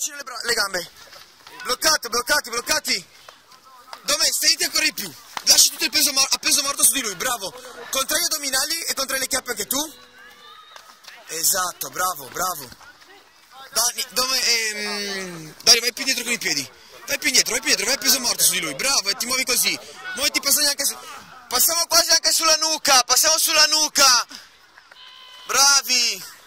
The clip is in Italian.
vicino le, le gambe. Bloccati, bloccati, bloccati. Dove? Stendi ancora di più. Lasci tutto il peso a peso morto su di lui, bravo. Contra gli addominali e contra le chiappe anche tu. Esatto, bravo, bravo. Dani, dove... Ehm... Dani, vai più indietro con i piedi. Vai più indietro, vai più indietro, vai a peso morto su di lui. Bravo, e ti muovi così. Muoviti passando anche su... Passiamo quasi anche sulla nuca, passiamo sulla nuca. Bravi.